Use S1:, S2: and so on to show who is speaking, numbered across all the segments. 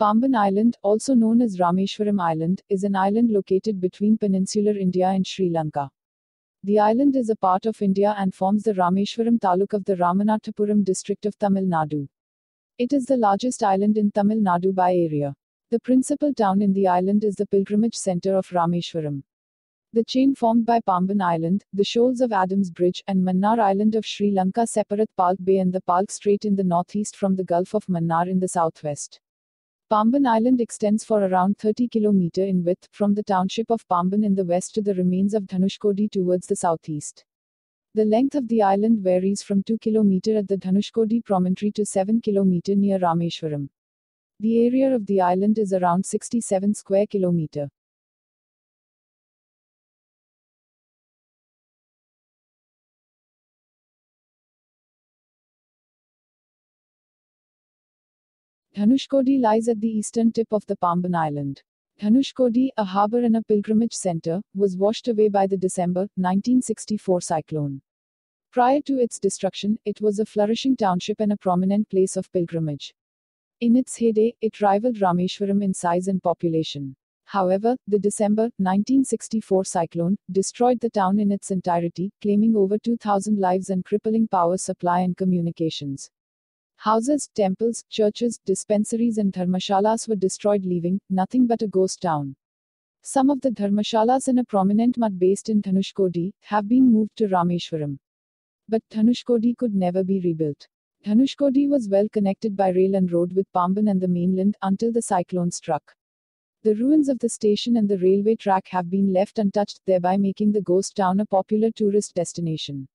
S1: Pamban Island, also known as Rameshwaram Island, is an island located between peninsular India and Sri Lanka. The island is a part of India and forms the Rameshwaram taluk of the Ramanathapuram district of Tamil Nadu. It is the largest island in Tamil Nadu by area. The principal town in the island is the pilgrimage center of Rameshwaram. The chain formed by Pamban Island, the shoals of Adams Bridge, and Mannar Island of Sri Lanka separate Palk Bay and the Palk Strait in the northeast from the Gulf of Mannar in the southwest. Pamban Island extends for around 30 km in width, from the township of Pamban in the west to the remains of Dhanushkodi towards the southeast. The length of the island varies from 2 km at the Dhanushkodi promontory to 7 km near Rameshwaram. The area of the island is around 67 square kilometer. Dhanushkodi lies at the eastern tip of the Pamban Island. Dhanushkodi, a harbor and a pilgrimage center, was washed away by the December 1964 cyclone. Prior to its destruction, it was a flourishing township and a prominent place of pilgrimage. In its heyday, it rivaled Rameshwaram in size and population. However, the December 1964 cyclone destroyed the town in its entirety, claiming over 2,000 lives and crippling power supply and communications. Houses, temples, churches, dispensaries, and dharmashalas were destroyed, leaving nothing but a ghost town. Some of the dharmashalas in a prominent mud based in Dhanushkodi have been moved to Rameshwaram. But Dhanushkodi could never be rebuilt. Dhanushkodi was well connected by rail and road with Pamban and the mainland until the cyclone struck. The ruins of the station and the railway track have been left untouched, thereby making the ghost town a popular tourist destination.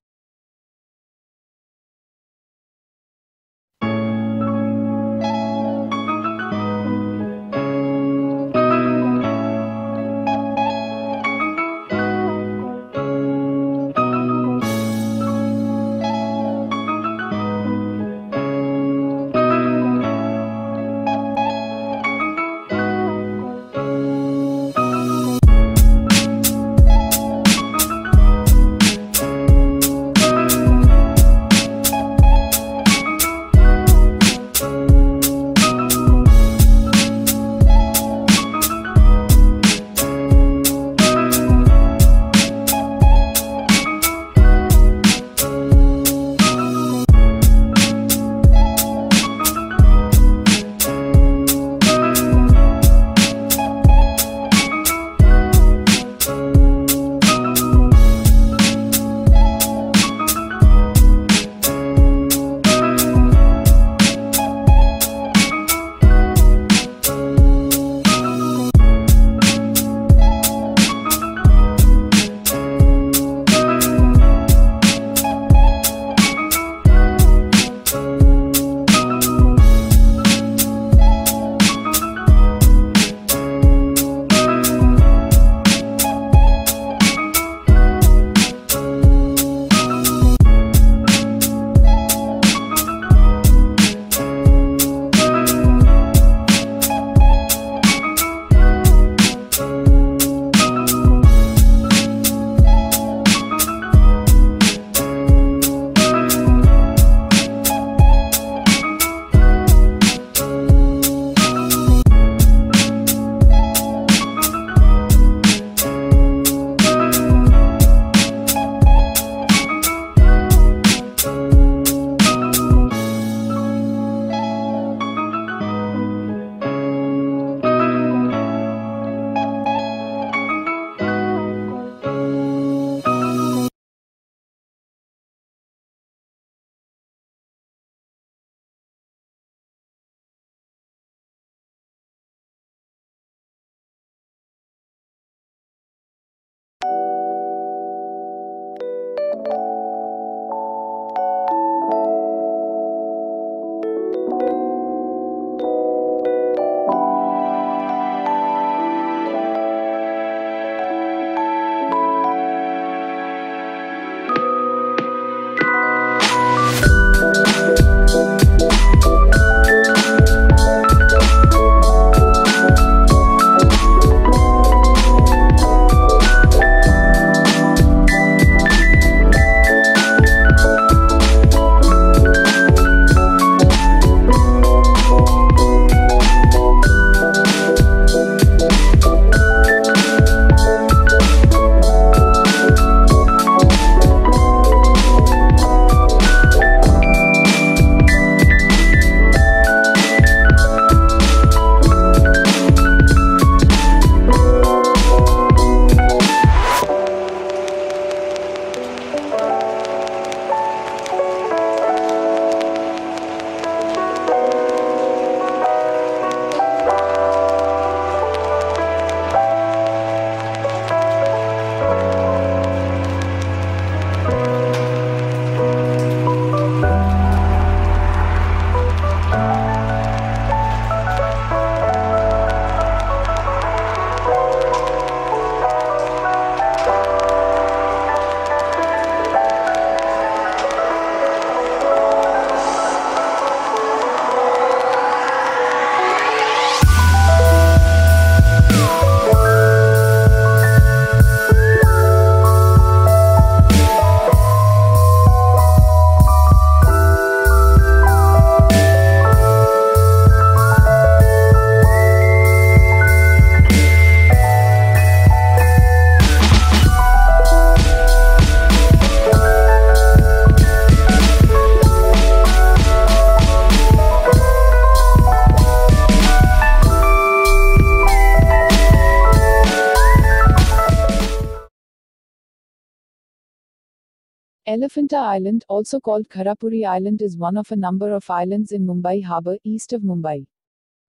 S1: Elephanta Island, also called Gharapuri Island, is one of a number of islands in Mumbai harbour east of Mumbai.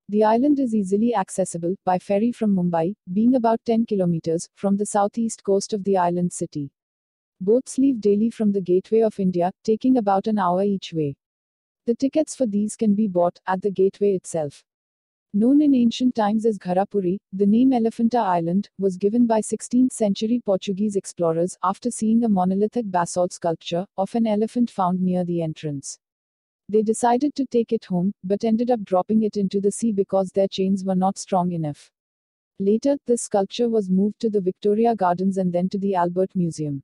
S1: The island is easily accessible by ferry from Mumbai, being about 10 kilometers from the southeast coast of the island city. Boats leave daily from the Gateway of India, taking about an hour each way. The tickets for these can be bought at the gateway itself. Known in ancient times as Gharapuri, the name Elephanta Island was given by 16th century Portuguese explorers after seeing a monolithic basalt sculpture of an elephant found near the entrance. They decided to take it home, but ended up dropping it into the sea because their chains were not strong enough. Later, this sculpture was moved to the Victoria Gardens and then to the Albert Museum.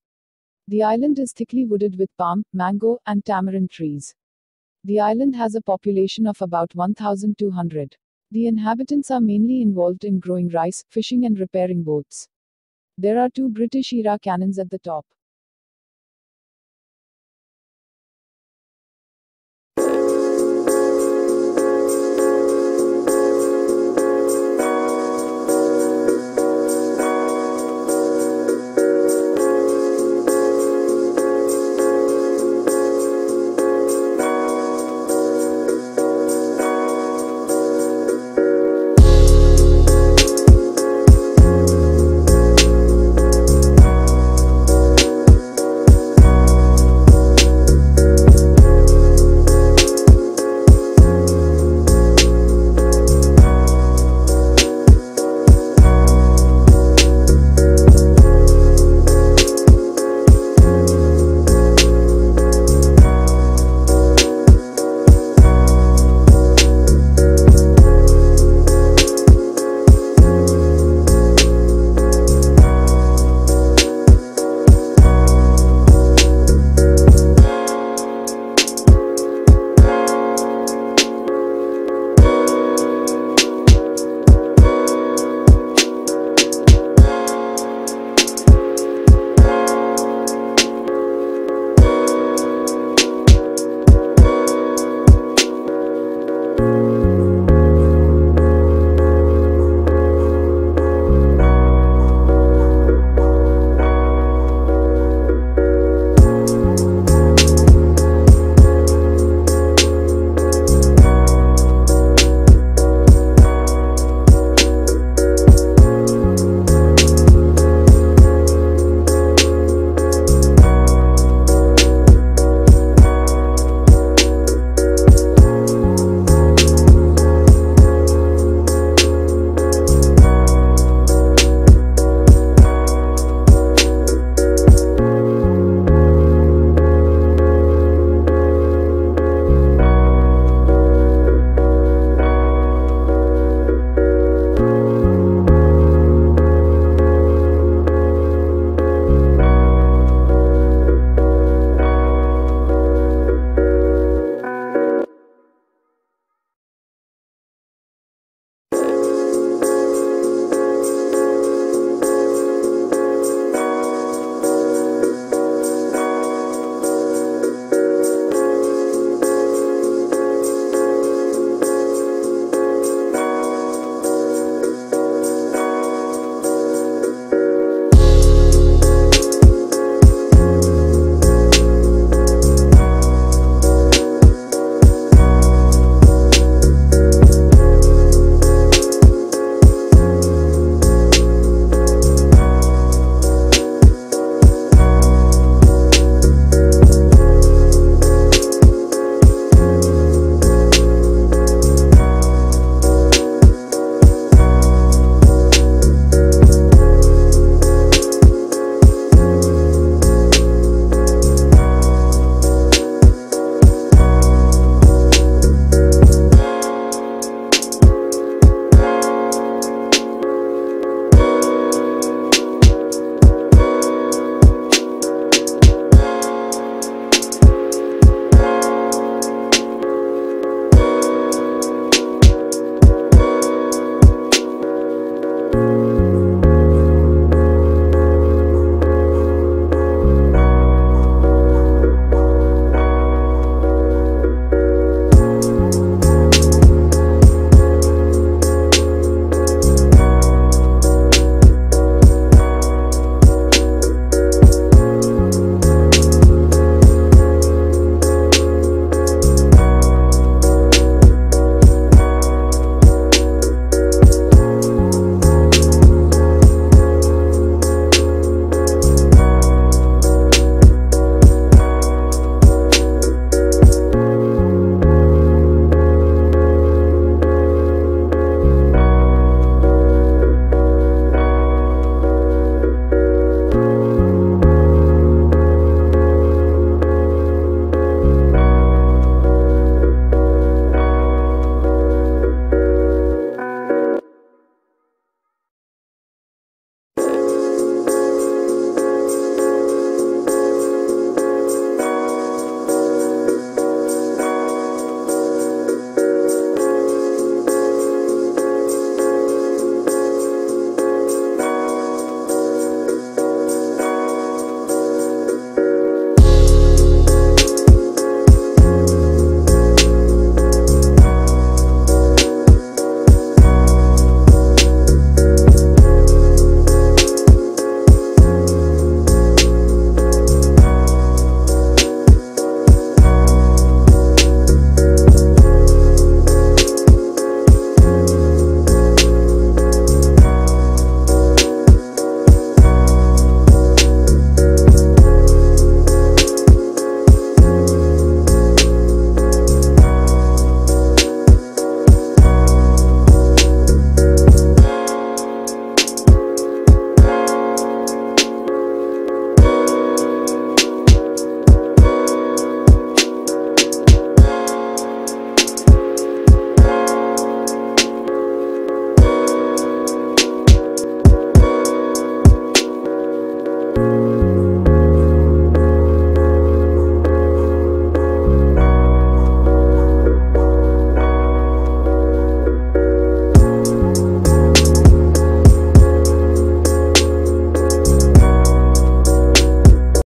S1: The island is thickly wooded with palm, mango, and tamarind trees. The island has a population of about 1,200. The inhabitants are mainly involved in growing rice, fishing, and repairing boats. There are two British era cannons at the top.